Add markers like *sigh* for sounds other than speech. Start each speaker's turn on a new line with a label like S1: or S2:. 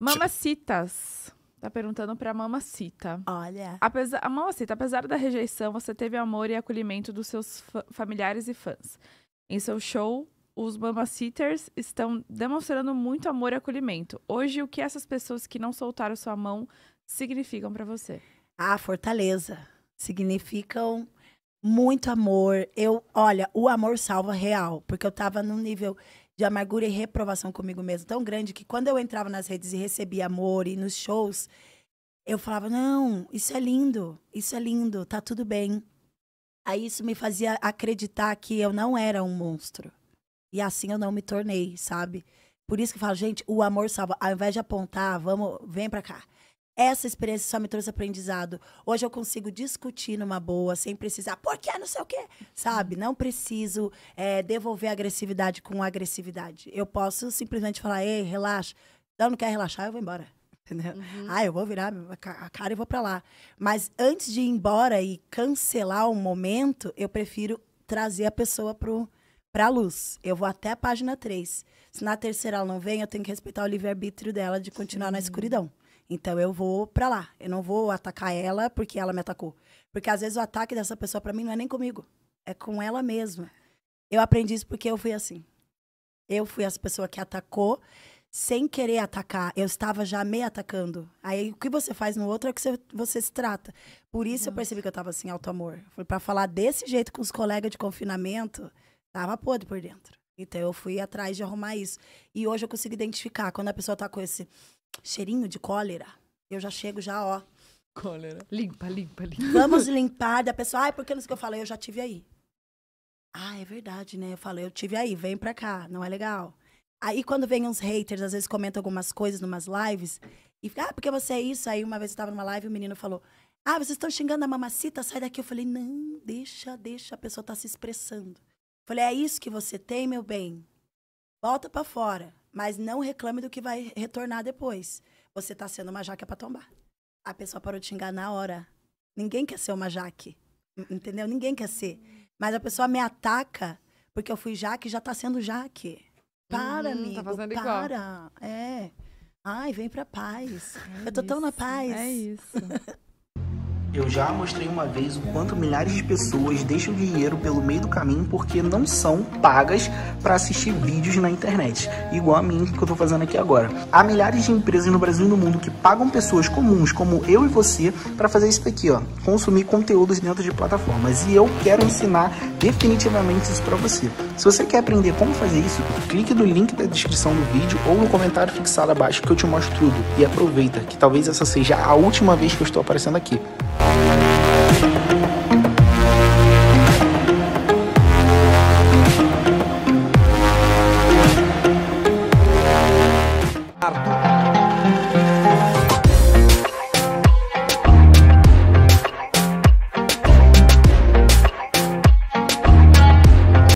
S1: Mamacitas. Tá perguntando pra Mamacita.
S2: Olha.
S1: Apesar, a Mamacita, apesar da rejeição, você teve amor e acolhimento dos seus fa- familiares e fãs. Em seu show, os Mamaciters estão demonstrando muito amor e acolhimento. Hoje, o que essas pessoas que não soltaram sua mão significam pra você?
S2: Ah, fortaleza. Significam muito amor. Eu, olha, o amor salva real, porque eu tava num nível de amargura e reprovação comigo mesmo tão grande que quando eu entrava nas redes e recebia amor e nos shows, eu falava: "Não, isso é lindo. Isso é lindo, tá tudo bem". Aí isso me fazia acreditar que eu não era um monstro. E assim eu não me tornei, sabe? Por isso que eu falo, gente, o amor salva. Ao invés de apontar, vamos, vem pra cá. Essa experiência só me trouxe aprendizado. Hoje eu consigo discutir numa boa, sem precisar, por que não sei o quê, sabe? Não preciso é, devolver a agressividade com agressividade. Eu posso simplesmente falar, ei, relaxa. Não, não quer relaxar, eu vou embora. *laughs* Entendeu? Ah, eu vou virar a ca- a cara e vou pra lá. Mas antes de ir embora e cancelar o momento, eu prefiro trazer a pessoa pro, pra luz. Eu vou até a página 3. Se na terceira ela não vem, eu tenho que respeitar o livre-arbítrio dela de continuar na escuridão. Então eu vou pra lá. Eu não vou atacar ela porque ela me atacou. Porque às vezes o ataque dessa pessoa pra mim não é nem comigo, é com ela mesma. Eu aprendi isso porque eu fui assim. Eu fui essa pessoa que atacou sem querer atacar. Eu estava já me atacando. Aí o que você faz no outro é o que você, você se trata. Por isso eu percebi que eu tava sem auto-amor. Foi pra falar desse jeito com os colegas de confinamento, tava podre por dentro. Então eu fui atrás de arrumar isso. E hoje eu consigo identificar quando a pessoa tá com esse cheirinho de cólera. Eu já chego já, ó.
S1: Cólera. Limpa, limpa, limpa.
S2: Vamos *laughs* limpar da pessoa. Ai, porque não sei o que eu falei, eu já tive aí. Ah, é verdade, né? Eu falei, eu tive aí, vem pra cá, não é legal. Aí quando vem uns haters, às vezes comentam algumas coisas numas lives, e fica, ah, porque você é isso? Aí uma vez eu tava numa live e o menino falou, ah, vocês estão xingando a mamacita, sai daqui. Eu falei, não, deixa, deixa, a pessoa tá se expressando. Eu falei, é isso que você tem, meu bem? Volta pra fora, mas não reclame do que vai retornar depois. Você tá sendo uma jaca pra tombar. A pessoa parou de xingar na hora. Ninguém quer ser uma jaque. en- Entendeu? Ninguém quer ser. Mas a pessoa me ataca porque eu fui jaque e já tá sendo jaque. Para,
S1: tá
S2: amigo.
S1: fazendo igual.
S2: para. É. Ai, vem pra paz. eu tô tão na paz.
S1: É isso. *laughs*
S3: Eu já mostrei uma vez o quanto milhares de pessoas deixam dinheiro pelo meio do caminho porque não são pagas para assistir vídeos na internet, igual a mim que eu tô fazendo aqui agora. Há milhares de empresas no Brasil e no mundo que pagam pessoas comuns como eu e você para fazer isso daqui, ó, consumir conteúdos dentro de plataformas. E eu quero ensinar definitivamente isso para você. Se você quer aprender como fazer isso, clique no link da descrição do vídeo ou no comentário fixado abaixo que eu te mostro tudo. E aproveita, que talvez essa seja a última vez que eu estou aparecendo aqui. Música